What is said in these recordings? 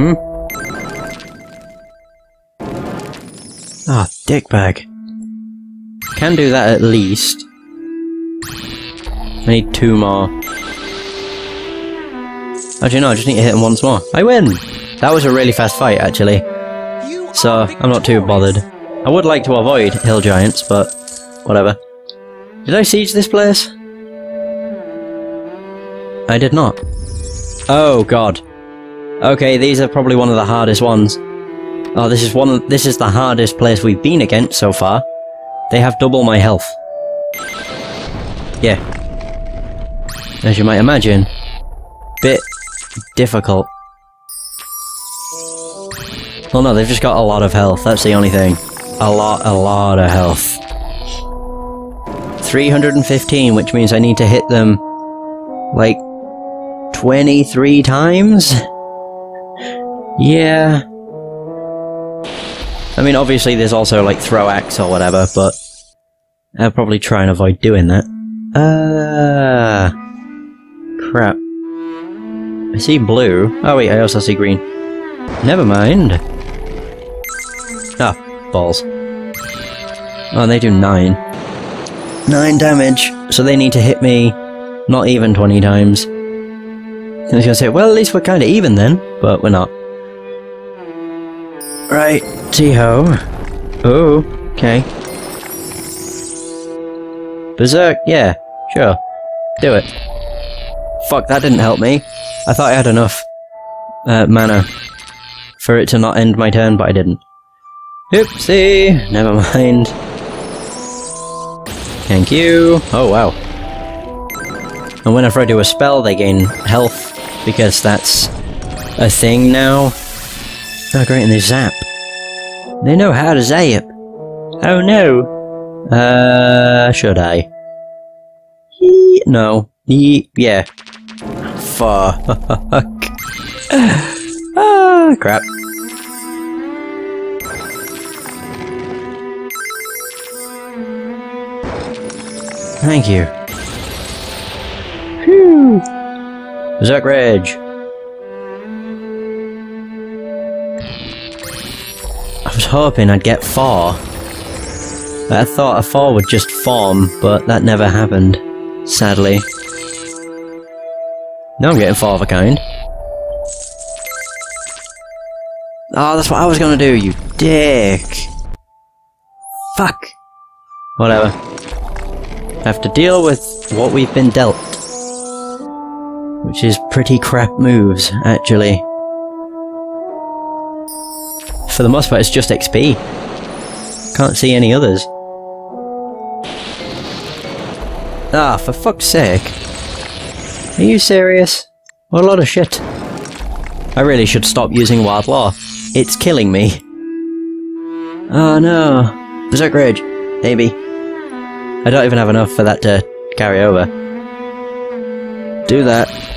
Hmm? Ah, dickbag. Can do that at least. I need two more. Actually, no, I just need to hit him once more. I win! That was a really fast fight, actually. So, I'm not too bothered. I would like to avoid hill giants, but whatever. Did I siege this place? I did not. Oh god. Okay, these are probably one of the hardest ones. Oh, this is one this is the hardest place we've been against so far. They have double my health. Yeah. As you might imagine. Bit difficult. Well no, they've just got a lot of health, that's the only thing. A lot, a lot of health. 315, which means I need to hit them, like, 23 times? Yeah. I mean, obviously there's also, like, throw axe or whatever, but I'll probably try and avoid doing that. Uh, crap. I see blue. Oh wait, I also see green. Never mind. Ah, balls. Oh, they do nine. Nine damage, so they need to hit me not even 20 times. I was gonna say, well, at least we're kinda even then, but we're not. Right, T-ho. Oh, okay. Berserk, yeah, sure. Do it. Fuck, that didn't help me. I thought I had enough uh, mana for it to not end my turn, but I didn't. Oopsie! Never mind. Thank you. Oh, wow. And whenever I do a spell, they gain health, because that's a thing now. Oh, great, and they zap. They know how to zap. Oh, no. Uh, should I? Yee no. Yee yeah. Fuck. ah, crap. Thank you. Whew. Berserk Rage. I was hoping I'd get four. I thought a four would just form, but that never happened. Sadly. Now I'm getting four of a kind. Oh, that's what I was gonna do, you dick! Fuck! Whatever. Have to deal with what we've been dealt. Which is pretty crap moves, actually. For the most part, it's just XP. Can't see any others. Ah, for fuck's sake. Are you serious? What a lot of shit. I really should stop using Wild Law. It's killing me. Oh no. Berserk Rage. Maybe. I don't even have enough for that to carry over. Do that.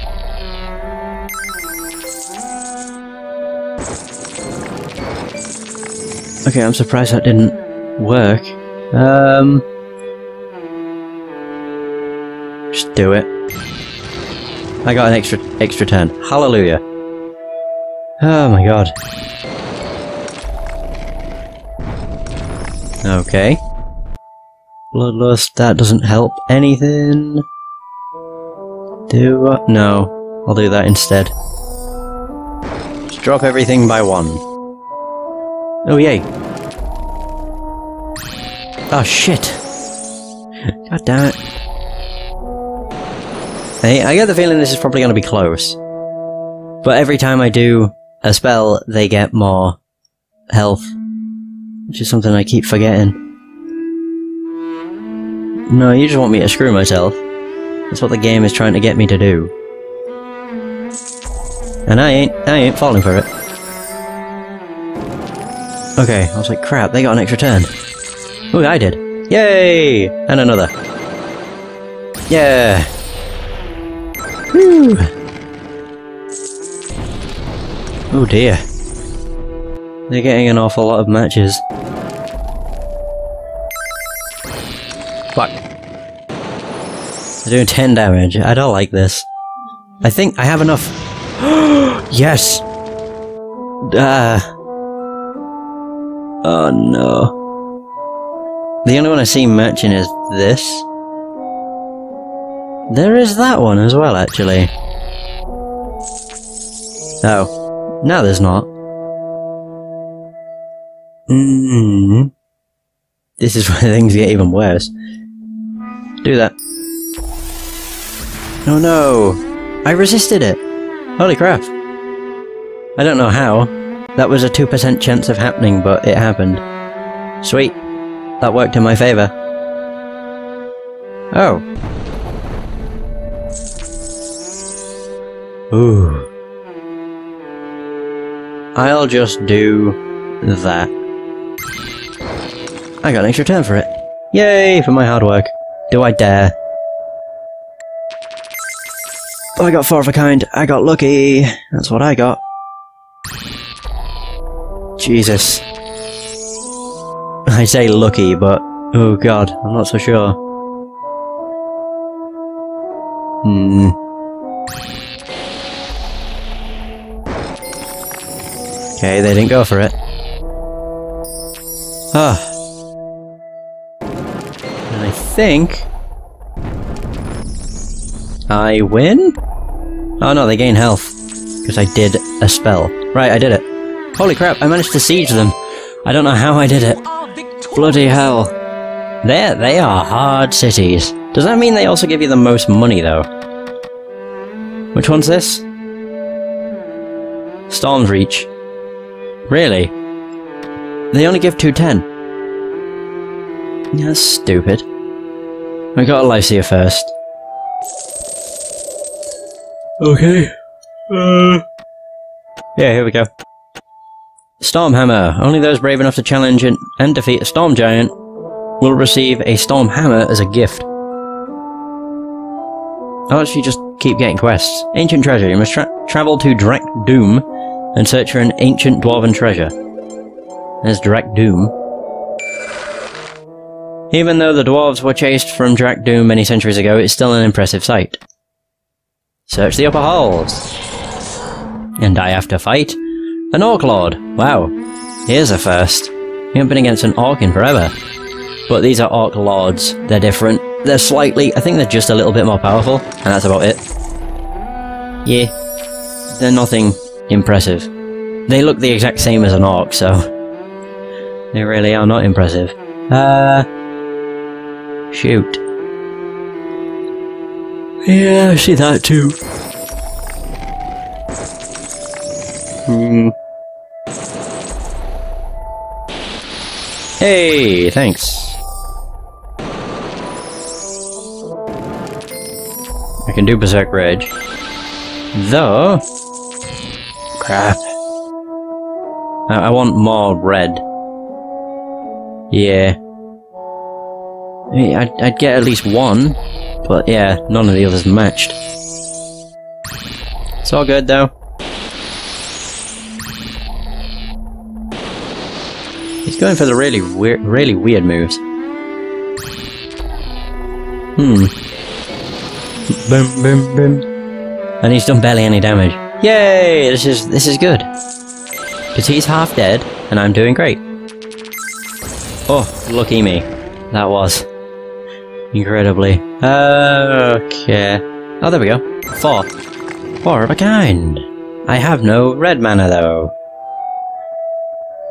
Okay, I'm surprised that didn't work. Um... Just do it. I got an extra extra turn. Hallelujah. Oh my god. Okay. Bloodlust, that doesn't help anything. Do what? No. I'll do that instead. Just drop everything by one. Oh yay. Oh shit. God damn it. Hey, I get the feeling this is probably going to be close. But every time I do a spell, they get more health. Which is something I keep forgetting. No, you just want me to screw myself. That's what the game is trying to get me to do. And I ain't, I ain't falling for it. Okay, I was like, crap, they got an extra turn. Oh, I did. Yay! And another. Yeah! Whew. Oh dear. They're getting an awful lot of matches. Fuck. They're doing 10 damage. I don't like this. I think I have enough. yes! Ah. Oh no. The only one I see matching is this. There is that one as well, actually. Oh. No, there's not. Mm. This is where things get even worse. Do that. Oh no! I resisted it! Holy crap. I don't know how. That was a 2% chance of happening, but it happened. Sweet. That worked in my favour. Oh. Ooh. I'll just do that. I got an extra turn for it. Yay for my hard work. Do I dare? Oh, I got four of a kind. I got lucky. That's what I got. Jesus. I say lucky, but oh god, I'm not so sure. Hmm. Okay, they didn't go for it. Ah. And I think... I win? Oh no, they gain health. Because I did a spell. Right, I did it. Holy crap, I managed to siege them. I don't know how I did it. Bloody hell. They're, they are hard cities. Does that mean they also give you the most money, though? Which one's this? Storm's Reach. Really? They only give 210. Yeah, that's stupid. We got a Lycia first. Okay. Uh... Yeah, here we go. Stormhammer. Only those brave enough to challenge and, and defeat a Storm Giant will receive a Storm Hammer as a gift. I'll actually just keep getting quests. Ancient treasure. You must tra travel to Drak Doom and search for an ancient dwarven treasure. There's Drak Doom. Even though the dwarves were chased from Drak Doom many centuries ago, it's still an impressive sight. Search the upper halls. And have to fight an Orc Lord. Wow. Here's a first. We haven't been against an Orc in forever. But these are Orc Lords. They're different. They're slightly... I think they're just a little bit more powerful. And that's about it. Yeah. They're nothing impressive. They look the exact same as an Orc, so... They really are not impressive. Uh... Shoot. Yeah, I see that too. Hmm. Hey, thanks. I can do Berserk Rage. Though... Crap. I, I want more red. Yeah. I mean, I'd, I'd get at least one, but yeah, none of the others matched. It's all good though. Going for the really weird, really weird moves. Hmm. Boom, boom, boom. And he's done barely any damage. Yay! This is this is good. Because he's half dead, and I'm doing great. Oh, lucky me. That was. Incredibly. Okay. Oh, there we go. Four. Four of a kind. I have no red mana, though.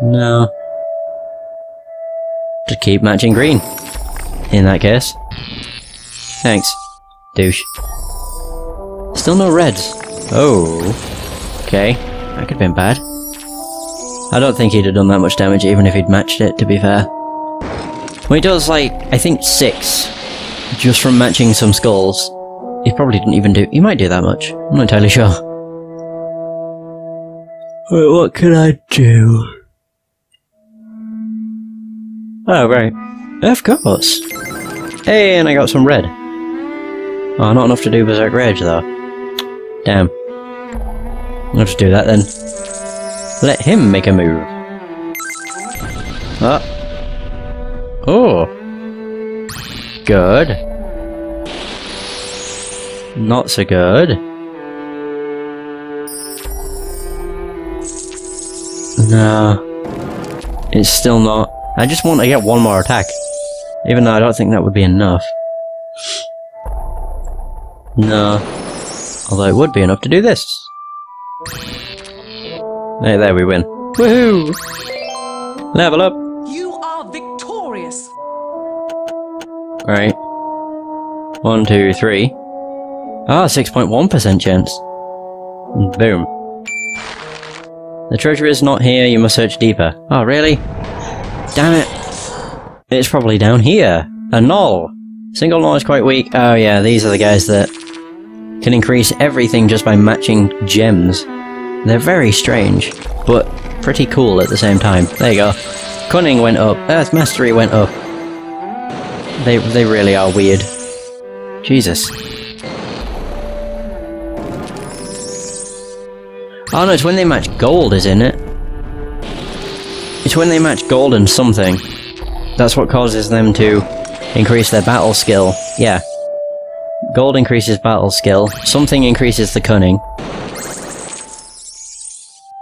No. Keep matching green. In that case. Thanks. Douche. Still no reds. Oh. Okay. That could have been bad. I don't think he'd have done that much damage even if he'd matched it, to be fair. He does, like, I think six just from matching some skulls. He probably didn't even do- he might do that much. I'm not entirely sure. Wait, what can I do? Oh, right. Of course. Hey, and I got some red. Oh, not enough to do Berserk Rage, though. Damn. I'll just do that then. Let him make a move. Oh. Oh. Good. Not so good. No. It's still not. I just want to get one more attack. Even though I don't think that would be enough. No. Although it would be enough to do this. Hey, there we win. Woohoo! Level up! You are victorious. Right. One, two, three. Ah, 6.1% chance. Boom. The treasure is not here, you must search deeper. Oh, really? Damn it! It's probably down here. A null! Single null is quite weak. Oh yeah, these are the guys that can increase everything just by matching gems. They're very strange, but pretty cool at the same time. There you go. Cunning went up. Earth Mastery went up. They, they really are weird. Jesus. Oh no, it's when they match gold, isn't it? It's when they match gold and something. That's what causes them to increase their battle skill. Yeah. Gold increases battle skill, something increases the cunning.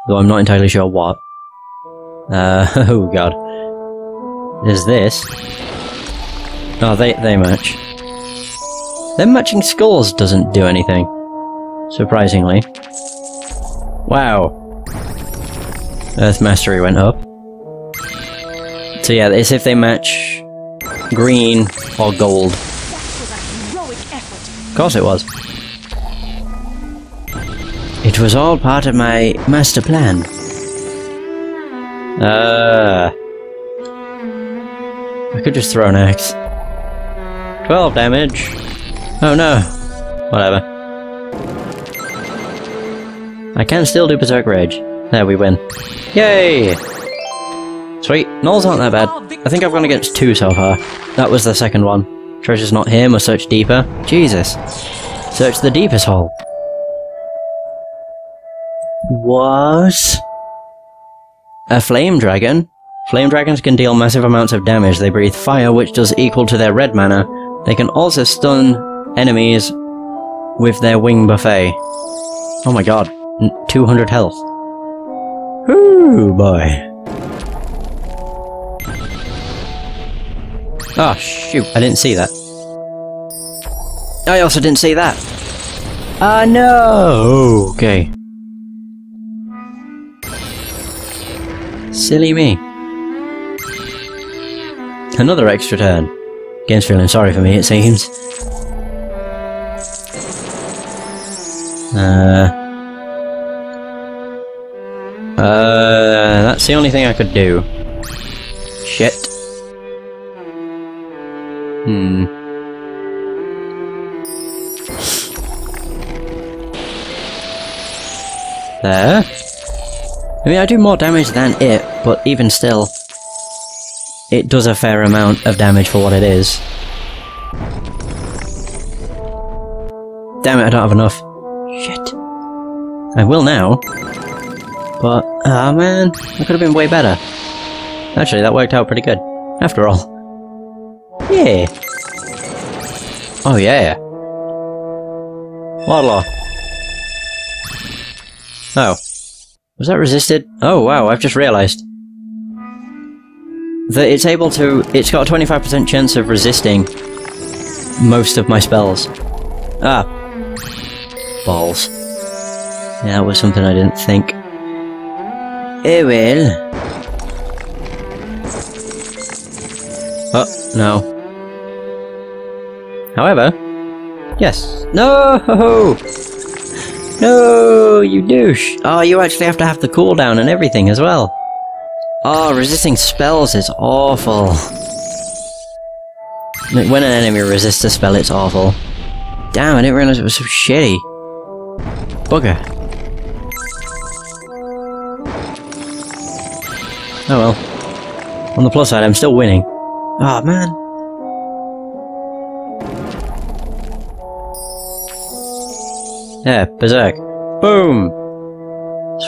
Though I'm not entirely sure what. Uh, oh god. There's this. Oh, they, they match. Them matching skulls doesn't do anything. Surprisingly. Wow. Earth Mastery went up. So yeah, it's if they match green or gold. Of course it was. It was all part of my master plan. Uh, I could just throw an axe. 12 damage. Oh no. Whatever. I can still do Berserk Rage. There, we win. Yay! Sweet. Nulls aren't that bad. I think I've gone against two so far. That was the second one. Treasure's not here, must search deeper. Jesus. Search the deepest hole. Was a flame dragon. Flame dragons can deal massive amounts of damage. They breathe fire, which does equal to their red mana. They can also stun enemies with their wing buffet. Oh my god, N 200 health. Ooh boy. Oh shoot, I didn't see that. I also didn't see that. Ah no! Okay. Silly me. Another extra turn. Game's feeling sorry for me, it seems. Uh... Uh... That's the only thing I could do. Hmm. There. I mean, I do more damage than it, but even still, it does a fair amount of damage for what it is. Damn it, I don't have enough. Shit. I will now. But, ah oh man, that could have been way better. Actually, that worked out pretty good. After all. Yeah. Oh yeah. Wardlaw. Oh. Was that resisted? Oh wow, I've just realised. That it's able to... It's got a 25% chance of resisting most of my spells. Ah. Balls. Yeah, that was something I didn't think. It well. Oh, no. However... Yes. No! No, you douche! Oh, you actually have to have the cooldown and everything as well. Oh, resisting spells is awful. When an enemy resists a spell, it's awful. Damn, I didn't realize it was so shitty. Bugger. Oh well. On the plus side, I'm still winning. Oh man. Yeah, Berserk. Boom!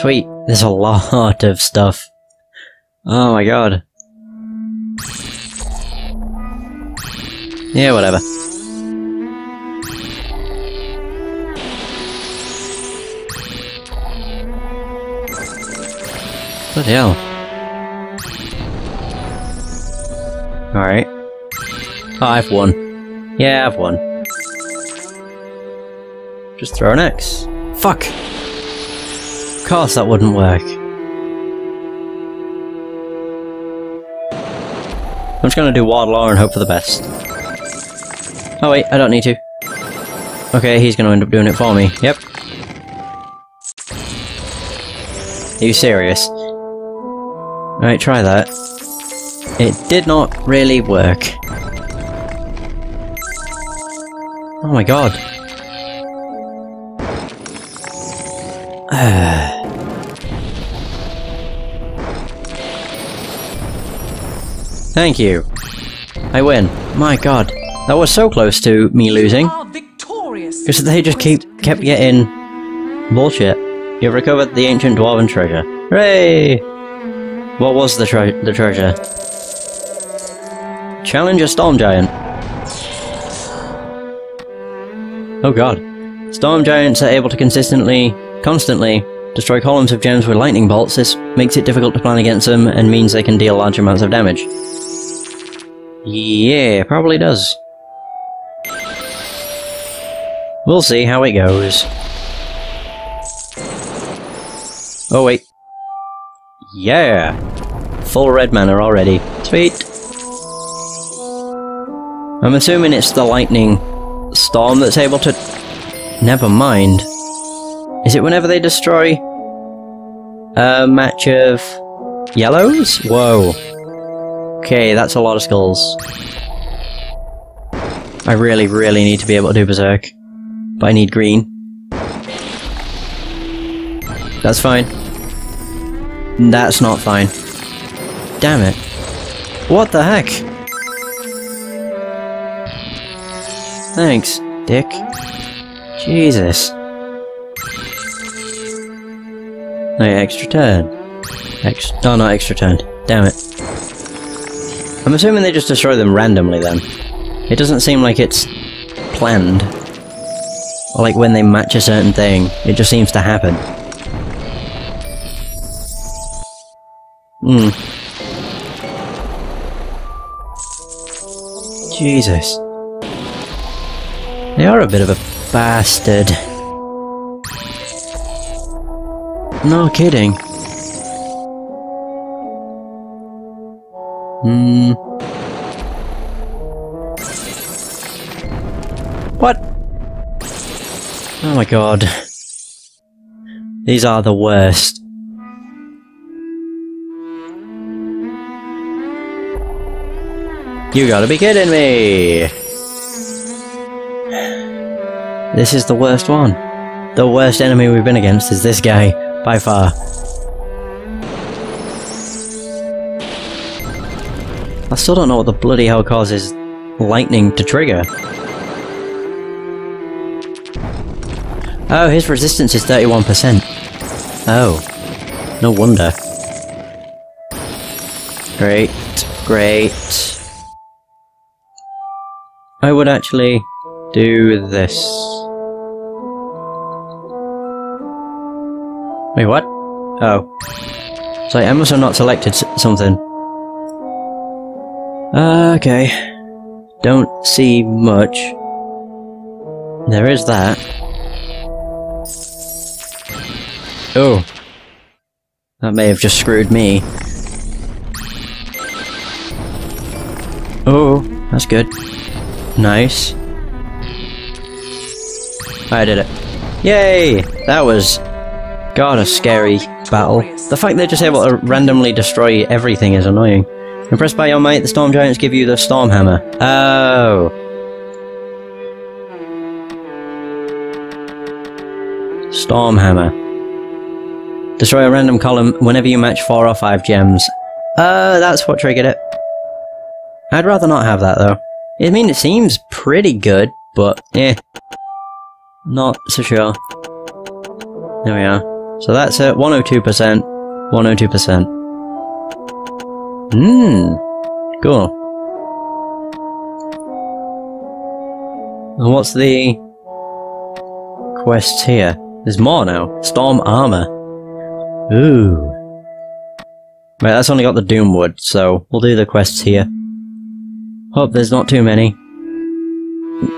Sweet. There's a lot of stuff. Oh my god. Yeah, whatever. Bloody hell. Alright. Oh, I've won. Yeah, I've won. Just throw an X. Fuck! Of course that wouldn't work. I'm just gonna do Ward Law and hope for the best. Oh wait, I don't need to. Okay, he's gonna end up doing it for me. Yep. Are you serious? Alright, try that. It did not really work. Oh my god. Thank you. I win. My god. That was so close to me losing. Because they just keep kept getting bullshit. You've recovered the ancient dwarven treasure. Hooray! What was the, tre the treasure? Challenge a storm giant. Oh god. Storm giants are able to consistently, constantly, destroy columns of gems with lightning bolts. This makes it difficult to plan against them and means they can deal large amounts of damage. Yeah, probably does. We'll see how it goes. Oh wait. Yeah! Full red mana already. Sweet! I'm assuming it's the lightning storm that's able to... Never mind. Is it whenever they destroy a match of yellows? Whoa. Okay, that's a lot of skulls. I really, really need to be able to do Berserk. But I need green. That's fine. That's not fine. Damn it. What the heck? Thanks, dick. Jesus. No, extra turn. Ex- oh, not extra turn. Damn it. I'm assuming they just destroy them randomly then. It doesn't seem like it's planned. Or like when they match a certain thing, it just seems to happen. Hmm. Jesus. They are a bit of a bastard. No kidding. Hmm. What? Oh my god. These are the worst. You gotta be kidding me! This is the worst one. The worst enemy we've been against is this guy, by far. I still don't know what the bloody hell causes lightning to trigger. Oh, his resistance is 31%. Oh. No wonder. Great. Great. I would actually do this. Wait, what? Oh. So I must have not selected something. Uh, okay. Don't see much. There is that. Oh. That may have just screwed me. Oh, that's good. Nice. I did it. Yay! That was... God, a scary battle. The fact they're just able to randomly destroy everything is annoying. Impressed by your might, the Storm Giants give you the Storm Hammer. Oh. Storm Hammer. Destroy a random column whenever you match 4 or 5 gems. Uh, that's what triggered it. I'd rather not have that though. I mean, it seems pretty good, but eh. Not so sure. There we are. So that's it, 102%, 102%. Hmm, cool. And what's the quest here? There's more now. Storm Armor. Ooh. Right, that's only got the Doomwood, so we'll do the quests here. Hope there's not too many.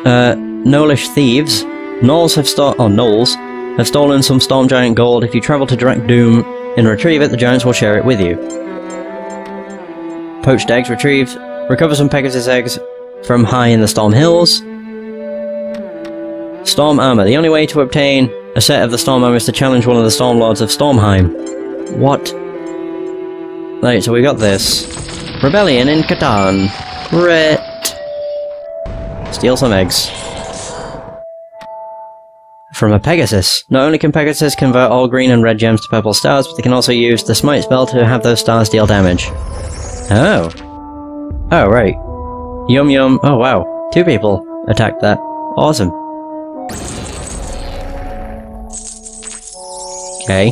Uh, Gnollish thieves. Gnolls have sto- oh, Gnolls have stolen some Storm Giant gold. If you travel to Drakdoom and retrieve it, the Giants will share it with you. Poached eggs retrieved. Recover some Pegasus eggs from high in the Storm Hills. Storm Armor. The only way to obtain a set of the Storm Armor is to challenge one of the Storm Lords of Stormheim. What? Right, so we got this. Rebellion in Catan. Great. Steal some eggs. From a Pegasus. Not only can Pegasus convert all green and red gems to purple stars, but they can also use the Smite spell to have those stars deal damage. Oh. Oh, right. Yum Yum. Oh, wow. Two people attacked that. Awesome. Okay.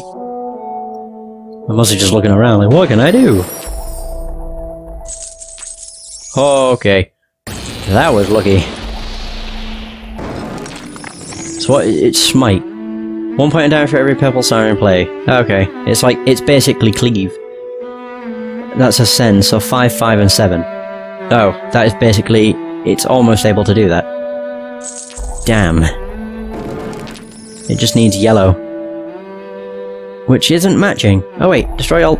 I'm mostly just looking around like, what can I do? Okay. That was lucky. What, it's Smite. One point of damage for every purple star in play. Okay. It's like, it's basically Cleave. That's a send, so 5, 5 and 7. Oh, that is basically, it's almost able to do that. Damn. It just needs yellow. Which isn't matching. Oh wait, destroy all...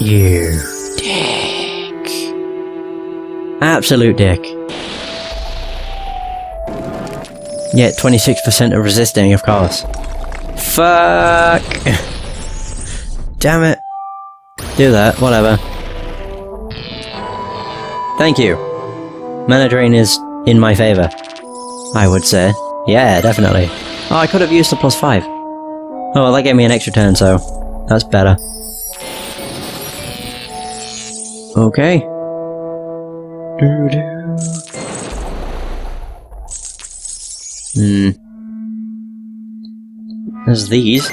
You dick. Absolute dick. Yeah, 26% of resisting, of course. Fuck! Damn it. Do that, whatever. Thank you. Mana drain is in my favour. I would say. Yeah, definitely. Oh, I could have used the plus 5. Oh, well, that gave me an extra turn, so that's better. Okay. Doo-doo. Hmm. There's these.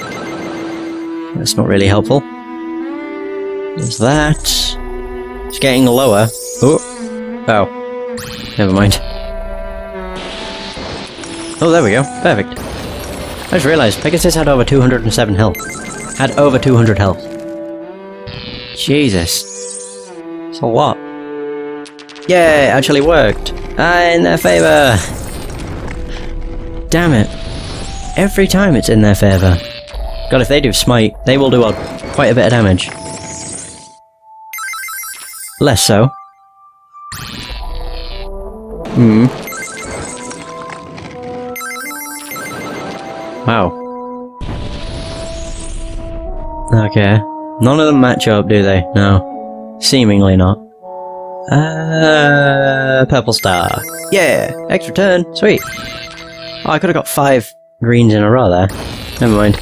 That's not really helpful. There's that. It's getting lower. Oh. Oh. Never mind. Oh, there we go. Perfect. I just realised Pegasus had over 207 health. Had over 200 health. Jesus. It's a lot. Yeah, actually worked. Ah, in their favour. Damn it. Every time it's in their favour. God, if they do smite, they will do a, quite a bit of damage. Less so. Hmm. Wow. Okay. None of them match up, do they? No. Seemingly not. Uh, purple star. Yeah! Extra turn! Sweet! Oh, I could have got five greens in a row there. Never mind.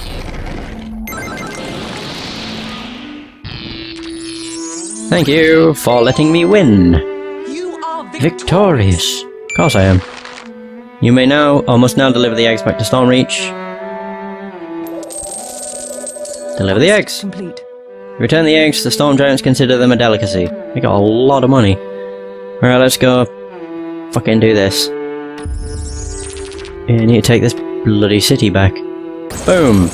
Thank you for letting me win! You are victorious. Victorious! Of course I am. You may now, or must now deliver the eggs back to Stormreach. Deliver the eggs! Complete. Return the eggs, the storm giants consider them a delicacy. They got a lot of money. Alright, let's go fucking do this. You need to take this bloody city back. Boom!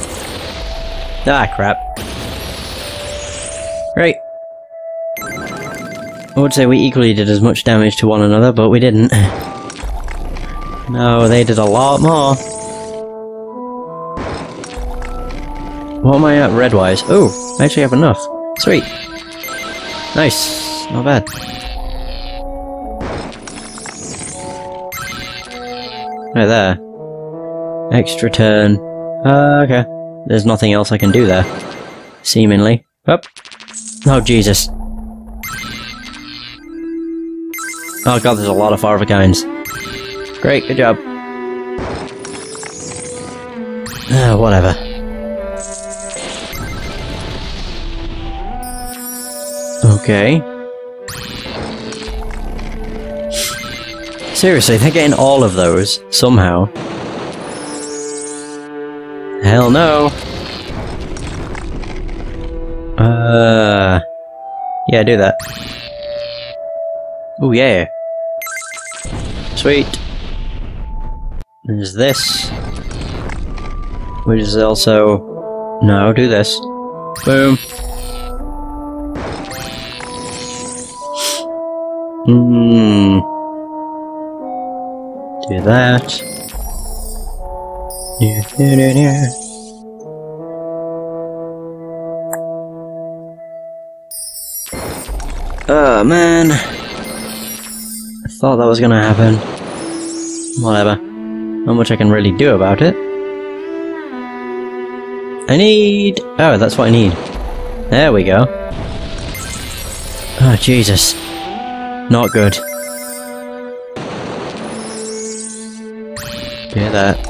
Ah, crap. Right. I would say we equally did as much damage to one another, but we didn't. No, they did a lot more. What am I at red-wise? Oh, I actually have enough. Sweet. Nice. Not bad. Right there. Extra turn. Uh, okay. There's nothing else I can do there. Seemingly. Up. Oh, Jesus. Oh god, there's a lot of Farvakinds. Great, good job. Ah, whatever. Okay. Seriously, they're getting all of those, somehow. Hell no! Uh... Yeah, do that. Oh yeah! Sweet! There's this. Which is also... No, do this. Boom! Hmm... Do that. Oh man. I thought that was gonna happen. Whatever. Not much I can really do about it. I need... Oh, that's what I need. There we go. Oh, Jesus. Not good. Hear that.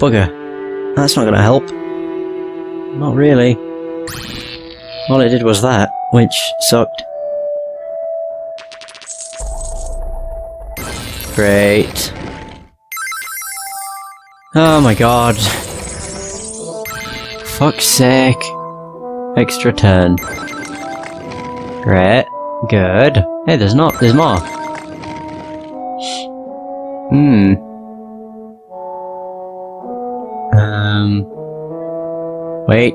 Bugger. That's not gonna help. Not really. All it did was that, which sucked. Great. Oh my god. Fuck's sake. Extra turn. Great. Good. Hey, there's not- there's more. Hmm. Um... Wait.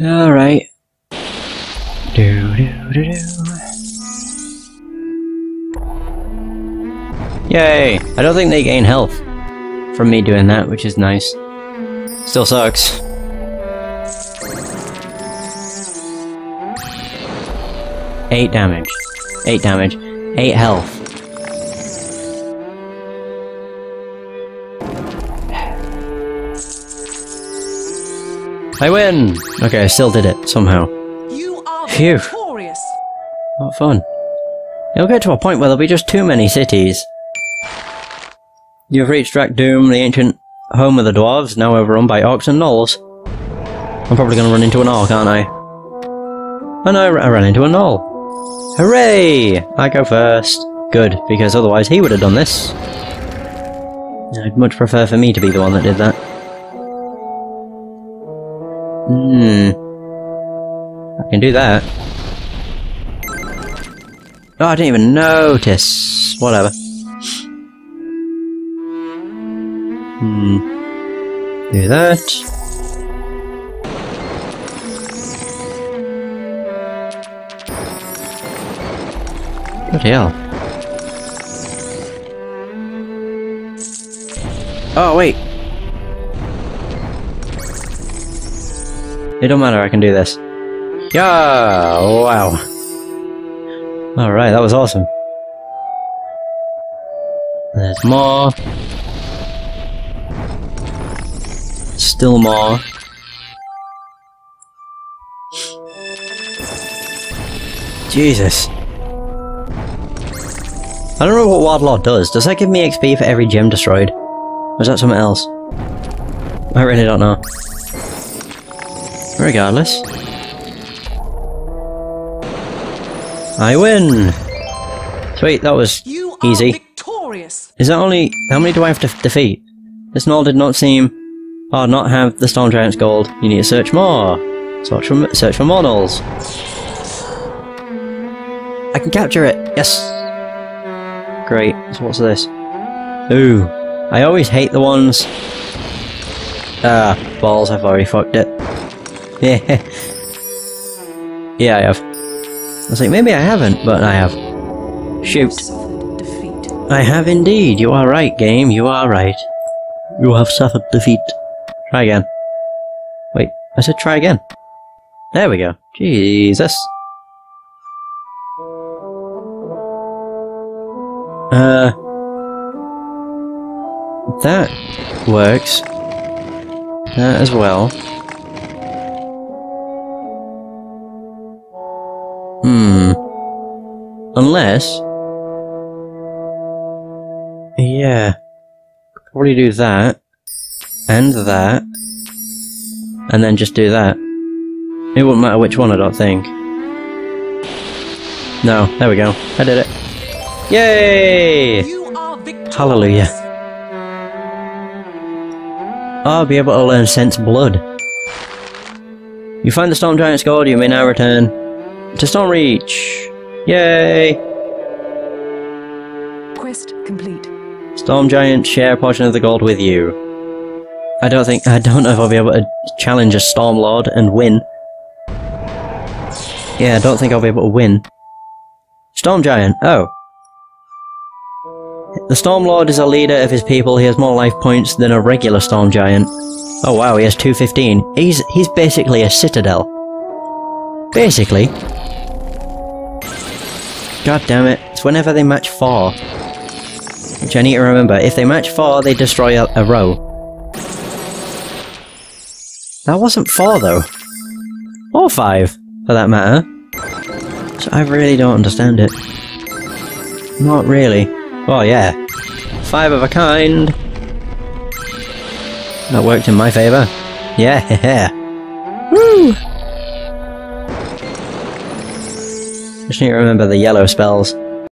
Alright. Do do do do. Yay! I don't think they gain health from me doing that, which is nice. Still sucks. Eight damage. Eight damage. Eight health. I win! Okay, I still did it, somehow. You are Phew. victorious. What fun. It'll get to a point where there'll be just too many cities. You've reached Drakdoom, the ancient home of the dwarves, now overrun by orcs and gnolls. I'm probably gonna run into an orc, aren't I? Oh no, I I ran into a gnoll. Hooray! I go first. Good, because otherwise he would have done this. I'd much prefer for me to be the one that did that. Hmm. I can do that. Oh, I didn't even notice. Whatever. Hmm. Do that. Good hell. Oh, wait. It don't matter, I can do this. Yeah! Wow. Alright, that was awesome. There's more. Still more. Jesus. I don't know what Wildlaw does. Does that give me XP for every gem destroyed? Or is that something else? I really don't know. Regardless. I win! Sweet, that was You easy. victorious. Is that only... How many do I have to defeat? This Null did not seem... Oh, not have the Storm Giant's gold. You need to search more. Search for, search for more Nulls. I can capture it! Yes! Great. So what's this? Ooh. I always hate the ones... Ah, balls, I've already fucked it. Yeah. yeah, I have. I was like, maybe I haven't, but I have. Shoot. I have indeed. You are right, game. You are right. You have suffered defeat. Try again. Wait, I said try again. There we go. Jesus. Uh. That works. That as well. Unless. Yeah. Probably do that. And that. And then just do that. It wouldn't matter which one, I don't think. No, there we go. I did it. Yay! Hallelujah. I'll be able to learn Sense Blood. You find the Storm Giant's gold, you may now return to Stormreach. Yay! Quest complete. Storm Giant share a portion of the gold with you. I don't think I don't know if I'll be able to challenge a Storm Lord and win. Yeah, I don't think I'll be able to win. Storm Giant. Oh. The Storm Lord is a leader of his people. He has more life points than a regular Storm Giant. Oh wow, he has 215. He's he's basically a citadel. Basically. God damn it. It's whenever they match 4. Which I need to remember. If they match 4, they destroy a, a row. That wasn't 4 though. Or 5, for that matter. So I really don't understand it. Not really. Oh yeah. Five of a kind! That worked in my favour. Yeah! Woo! Just need to remember the yellow spells.